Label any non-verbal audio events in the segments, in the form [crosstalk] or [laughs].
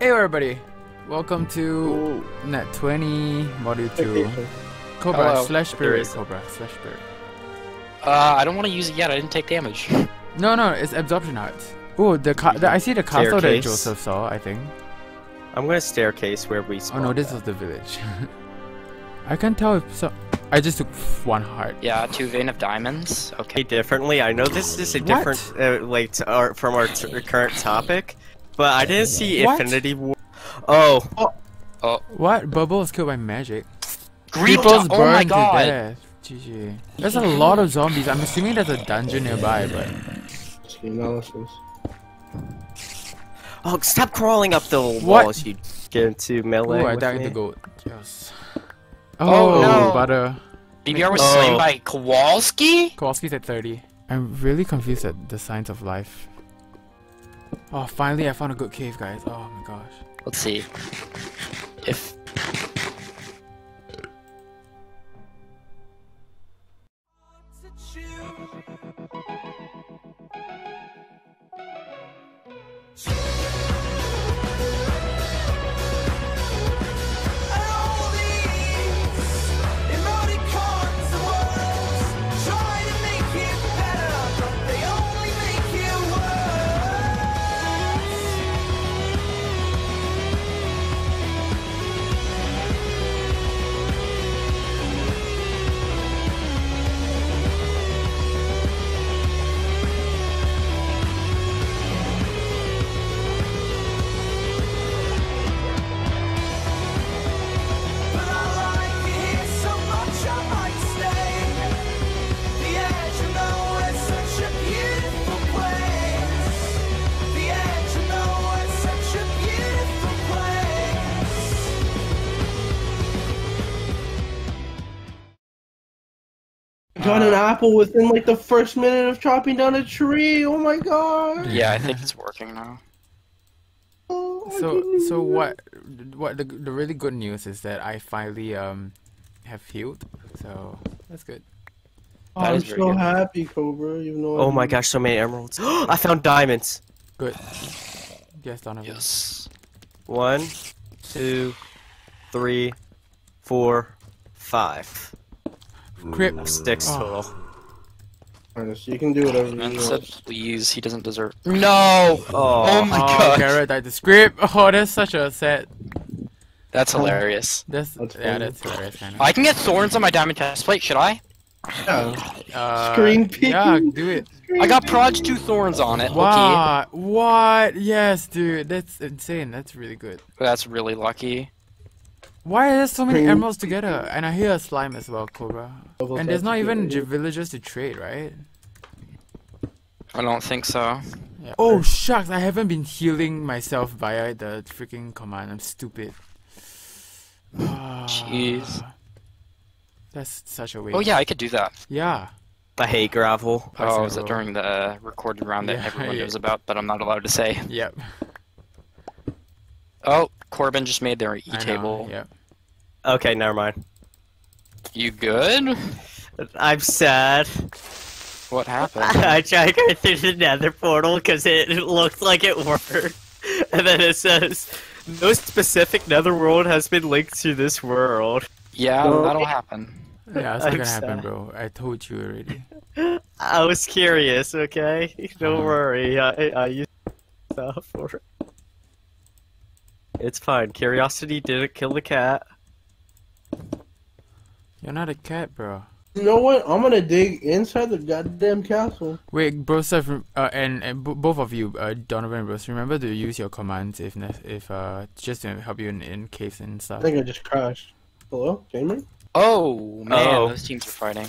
Hey everybody, welcome to Nat 20 Module 2 Cobra Hello. slash There Spirit Cobra slash Spirit. Uh, I don't want to use it yet. I didn't take damage. No, no, it's absorption hearts. Oh, the, ca- the I see the castle that Staircase. Joseph saw. I think. I'm gonna staircase where we Oh no, this is the village. [laughs] I can't tell if so. I just took one heart. Yeah, two vein of diamonds. Okay. differently. I know this is a different, uh, like, t- our, from our t- current topic, but I didn't see What? Infinity War. Oh, oh. oh. What? Bubble is killed by magic. Green People's oh my burned to god. death. GG. There's a lot of zombies. I'm assuming there's a dungeon nearby, but analysis. oh, stop crawling up the What? walls. You get into melee. oh, I died me. the goat. Yes. Oh, Oh, no. butter. BBR was Oh. slain by Kowalski? Kowalski's at 30. I'm really confused at the signs of life. Oh, finally I found a good cave, guys. Oh my gosh. Let's see. If apple within like the first minute of chopping down a tree. Oh my god. yeah, I think it's working now. Oh, So so what what the the really good news is that I finally um have healed. So that's good. Oh, That I'm so good. happy, Cobra. Even though Oh I'm- my gosh, so many emeralds. [gasps] I found diamonds. Good. Yes, Donovan. Yes. One, two, three, four, five. Crip. Six total. Honest, You can do whatever you And said, want. please, he doesn't deserve. No! Oh, Oh my oh, god. Garrett died the script. Oh, that's such a sad. That's hilarious. That's, That's yeah, funny. that's hilarious kind of. I can get thorns on my diamond chest plate, should I? Yeah. Uh, Screen peek. Yeah, do it. I got Proj 2 thorns on it. Okay. What? What? Yes, dude. That's insane. That's really good. That's really lucky. Why are there so many Screen- emeralds together? And I hear a slime as well, Cobra. And there's not even villagers to trade, right? I don't think so. Yeah. Oh shucks, I haven't been healing myself via the freaking command. I'm stupid. Jeez. [sighs] That's such a waste. Oh yeah, I could do that. Yeah. The hay gravel. Oh, was it during the recorded round that Yeah, everyone [laughs] yeah. knows about, but I'm not allowed to say. Yep. Oh, Corbin just made their e-table. Yep. Okay, never mind. You good? I'm sad. What happened? [laughs] I tried to go through the nether portal because it looked like it worked. [laughs] And then it says, no specific nether world has been linked to this world. Yeah, No. that'll happen. Yeah, it's not gonna happen, bro. I told you already. [laughs] I was curious, okay? Don't Uh-huh. worry, I, I used stuff for it. It's fine. Curiosity didn't kill the cat. You're not a cat, bro. You know what? I'm gonna dig inside the goddamn castle. Wait, bro, Seth, uh, and, and b- both of you, uh, Donovan and Bruce, remember to use your commands if if uh just to help you in, in caves and I think I just crashed. Hello, gamer? Oh man, Oh. those teams are fighting.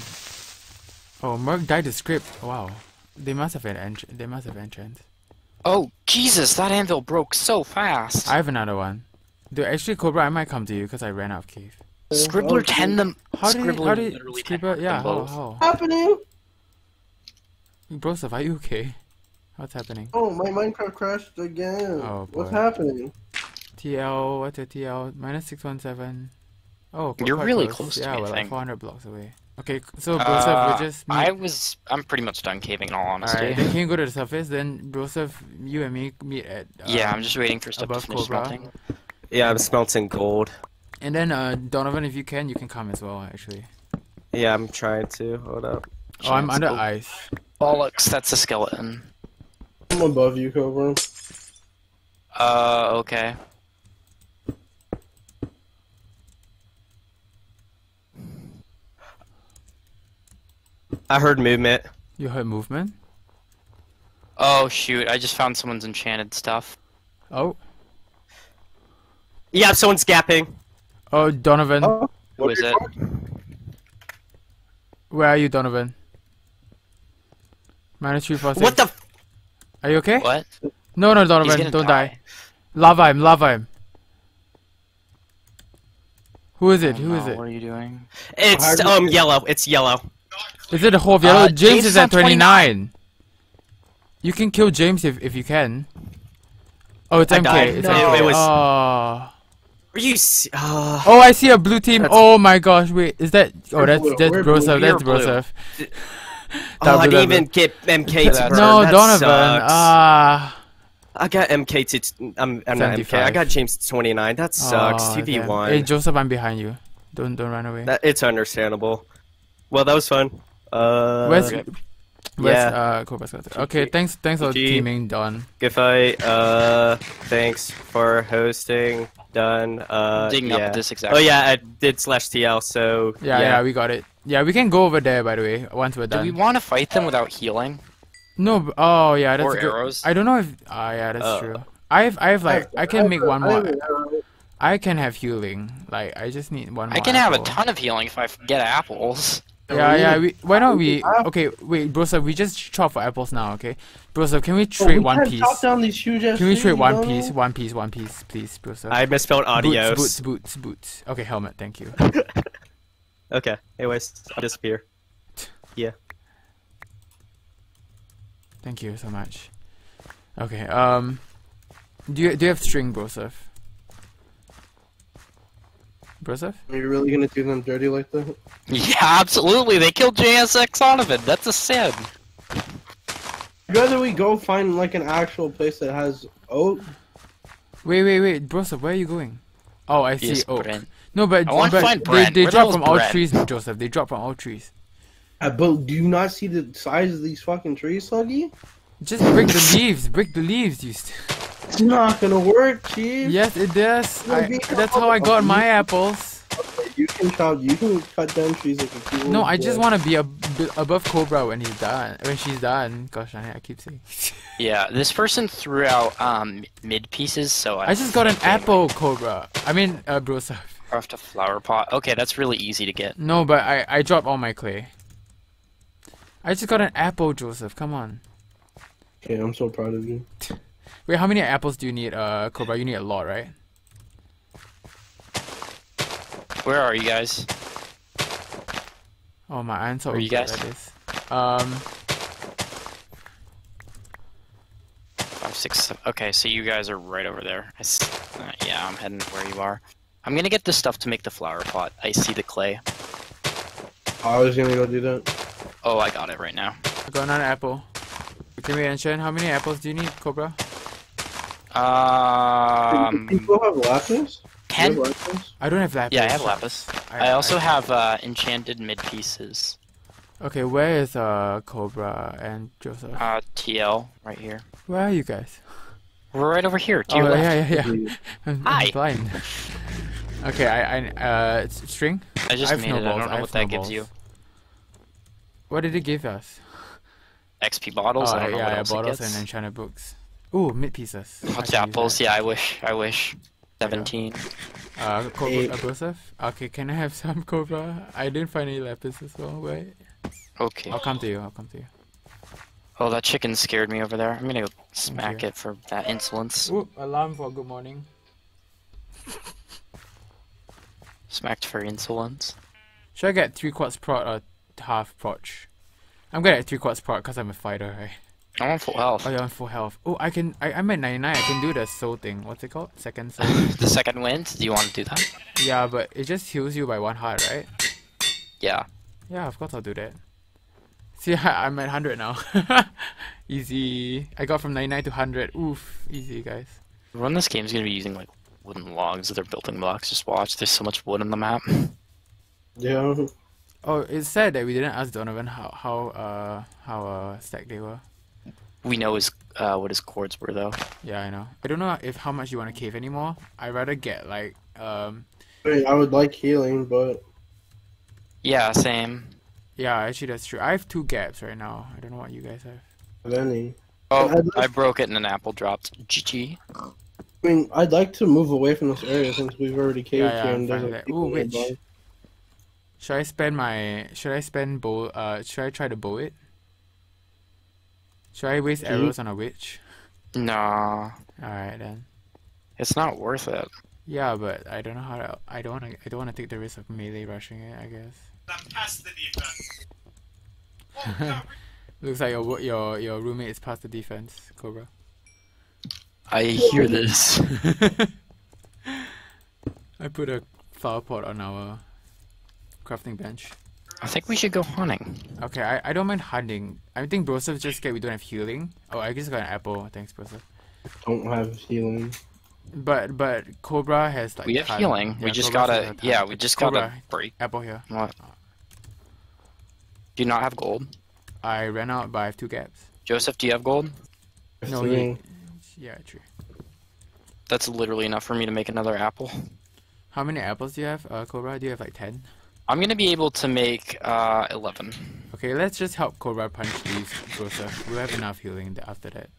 Oh, Merc died to script. Wow, they must have an entr- They must have entrance. Oh Jesus, that anvil broke so fast. I have another one. Dude, actually, Cobra, I might come to you because I ran out of cave. Scribbler Oh, ten them. How did Scribbler how did literally Scribbler? Yeah, them how how? happening? Bro, Seth, are you okay? What's happening? Oh, my Minecraft crashed again. Oh, boy. What's happening? TL, what's a TL? Minus six one seven. Oh, You're really close to Yeah, me, I we're like 400 blocks away. Okay, so Broseph, Uh, we'll just meet. I was. I'm pretty much done caving. In all honesty. Alright, then can you go to the surface? Then Broseph, you and me meet at. yeah, um, I'm just waiting for stuff to above finish Cobra. smelting. Yeah, I'm smelting gold. And then uh, Donovan, if you can, you can come as well. Actually. Yeah, I'm trying to. Hold up. Oh, I'm Chance. under Oh, ice. Bollocks! That's a skeleton. I'm above you, Cobra. Uh, okay. I heard movement. You heard movement? Oh shoot! I just found someone's enchanted stuff. Oh. Yeah, someone's gapping. Oh, Donovan. Oh, Who is it? Where are you, Donovan? Minus three four six. What the? F- Are you okay? What? No, no, Donovan, don't die. Lava him, lava him. Who is it? Who is no, it? What are you doing? it's um yellow. It's yellow. Is it a whole yellow? Uh, James, James is at on 29. You can kill James if, if you can. Oh, it's I MK. died. It's No. MK. It was- Oh. Are you? Uh, oh, I see a blue team. Oh my gosh, wait. Is that. Oh, that's blue. that's. Broseph. That's. Broseph. [laughs] oh, I didn't even get MK to [laughs] burn. No, that Donovan. Ah. I got MK to. t- I'm, I'm not MK. I got James to 29. That sucks. Oh, Two v damn. one. Hey, Joseph, I'm behind you. Don't don't run away. That it's understandable. Well, that was fun. Uh, Where's okay. where's yeah. uh Cobra's got? Okay, thanks thanks for teaming, Don. good fight. Uh, thanks for hosting. Done. Uh, Digging yeah. up this exact. Oh yeah, I did slash TL. So Yeah, yeah, we got it. Yeah, we can go over there by the way once we're done. Do we want to fight them without healing? No, oh yeah, that's Or good. arrows? I don't know if ah yeah, that's Uh, true. I have I have like I can make one I more. have. I can have healing. Like I just need one more. I can have a ton of healing if I get apples. Yeah, yeah. We why don't we? Okay, wait, Broseph, we just chop for apples now. Okay, Broseph, can we Oh, trade we one piece? Chop down these huge Can we trees, trade one you know? piece? One piece, one piece, please, Broseph. I misspelled adios. Boots, boots, boots, boots. Okay, helmet. Thank you. [laughs] Okay. Anyways, I'll disappear. Yeah. Thank you so much. Okay. Um, do you do you have string, Broseph? Broseph? Are you really gonna do them dirty like that? [laughs] Yeah, absolutely. They killed JSX Donovan. That's a sin. I'd rather we go find like an actual place that has oak. Wait, wait, wait, Broseph, where are you going? Oh, I see Yes, oak. Brent. No, but, I wanna find they, Brent. they Where the drop hell's from all trees, Joseph. They drop from all trees. Uh, but do you not see the size of these fucking trees, Sluggy? Just break the leaves. Break the leaves. You. St- It's not gonna work, Chief. yes, it does. I, that's how I got my apples. You can chop. You can cut down trees like a fool. No, I just want to be ab- above Cobra when he's done. When she's done. Gosh, I, I keep saying. [laughs] Yeah, this person threw out um mid pieces, so I. I just got an fucking apple, Cobra. I mean, uh, Broseph. Craft a flower pot. Okay, that's really easy to get. No, but I I dropped all my clay. I just got an apple, Joseph. Come on. Okay, I'm so proud of you. [laughs] Wait, how many apples do you need, uh, Cobra? You need a lot, right? Where are you guys? Oh my, I'm so Where you guys? at this. Um, Five, six, seven. Okay, so you guys are right over there. I s uh, yeah, I'm heading where you are. I'm gonna get the stuff to make the flower pot. I see the clay. I was gonna go do that. Oh, I got it right now. I got another apple. Can we mention how many apples do you need, Cobra? Um, People have lapis. You have lapis? I don't have lapis. Yeah, I have lapis. I also have uh, enchanted mid pieces. Okay, where is uh Cobra and Joseph? Uh, TL right here. Where are you guys? We're right over here. To oh your left. yeah, yeah, yeah. I'm, I'm Hi. blind. Okay, I, I uh string. I just I have made it. I don't know have what that gives you. What did it give us? XP bottles. oh I don't know yeah, what yeah, else it bottles gets. and enchanted books. Ooh, mid pieces. What's can use apples? Yeah, I wish. I wish. Seventeen. Uh, Cobra, Eight. uh, Okay, can I have [laughs] some Cobra? I didn't find any lapis as well. Wait, Okay. I'll come to you. I'll come to you. Oh, that chicken scared me over there. I'm gonna go smack it for that insolence. Ooh, alarm for good morning. [laughs] Smacked for insolence. Should I get three quarts prot or half proch? I'm gonna get three quarts prot because I'm a fighter, right? I'm on full health. Oh, you're on full health. Oh, I can. I, I'm at 99. I can do the soul thing. What's it called? Second soul. [laughs] the second wind. Do you want to do that? yeah, but it just heals you by one heart, right? Yeah. Yeah, of course I'll do that. See, I, [laughs] I'm at 100 now. [laughs] easy. I got from 99 to 100. Oof, easy, guys. Run this game's gonna be using like wooden logs as their building blocks. Just watch. There's so much wood on the map. Yeah. Oh, it's sad that we didn't ask Donovan how how uh how uh stacked they were. We know his uh, what his chords were though. Yeah, I know. I don't know if how much you want to cave anymore. I'd rather get like um I, mean, I would like healing, but Yeah, same. yeah, actually that's true. I have two gaps right now. I don't know what you guys have. of any. Oh, I'd like- I broke it and an apple dropped. GG. I mean, I'd like to move away from this area since we've already caved Yeah, yeah, here I'm and fine there's with like that. Ooh, people witch. nearby. Should I spend my should I spend bow uh should I try to bow it? Should I waste arrows on a witch? Nah, Alright then. it's not worth it. Yeah, but I don't know how to I don't wanna I don't wanna take the risk of melee rushing it, I guess. I'm past the defense. [laughs] Looks like your your your roommate is past the defense, Cobra. I hear this. [laughs] I put a flower pot on our crafting bench. I think we should go hunting. Okay, I, I don't mind hunting. I think Broseph just scared we don't have healing. Oh, I just got an apple. Thanks, Broseph. Don't have healing. But but Cobra has like we have ton. healing. we just Cobra gotta. a. Yeah, we just Cobra, gotta break. apple here. What? Do you not have gold? I ran out, but I have two gaps. Joseph, do you have gold? No, Three. he, yeah, true. That's literally enough for me to make another apple. How many apples do you have, uh, Cobra? Do you have like ten? I'm gonna be able to make uh 11. Okay, let's just help Cobra punch these Broseph. We'll have enough healing after that.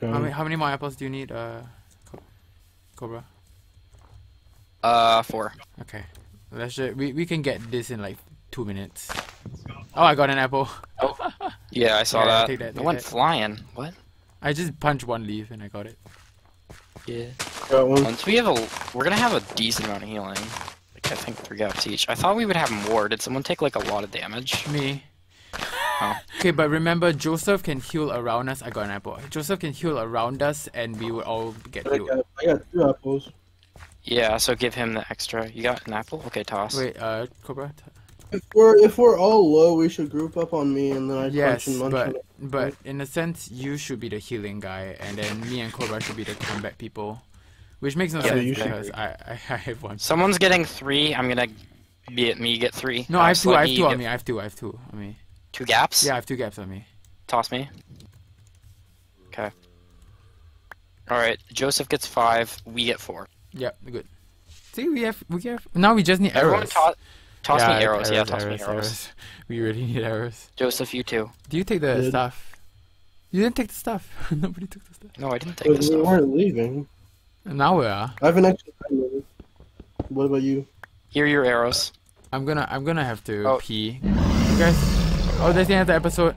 How Um, many how many more apples do you need, uh, Cobra? Uh, four. Okay, let's just, we we can get this in like two minutes. Oh, I got an apple. Oh. Yeah, I saw Yeah, that. take that, it take went that. flying. What? I just punched one leaf and I got it. Yeah. got one. Once we have a, we're gonna have a decent amount of healing. Like I think three gaps each. I thought we would have more. Did someone take like a lot of damage? Me. Oh. Okay, but remember, Joseph can heal around us. I got an apple. Joseph can heal around us, and we will all get I healed. got, I got two apples. Yeah, so give him the extra. You got an apple? Okay, toss. Wait, uh, Cobra. If we're if we're all low, we should group up on me and then I Yes, punch and munch. but but in a sense, you should be the healing guy, and then me and Cobra should be the combat people, which makes no Yeah, sense you because I, I [laughs] I have one. Someone's getting three. I'm gonna be at me get three. No, Uh, I have two. I have two you on me. I have two. I have two on me. Two gaps. Yeah, I have two gaps on me. Toss me. Okay. All right. Joseph gets five. We get four. Yep, good. See, we have we have now. We just need Everyone arrows. toss. Toss me Yeah, arrows. Yeah, toss me arrows. arrows. [laughs] We really need arrows. Joseph, you too. Do you take the Did. stuff? You didn't take the stuff. [laughs] Nobody took the stuff. No, I didn't take But this we stuff. weren't leaving. Now we are. I have an extra ten minutes. What about you? Here are your arrows. I'm gonna I'm gonna have to Oh. pee. You guys. Oh, that's the end of the episode.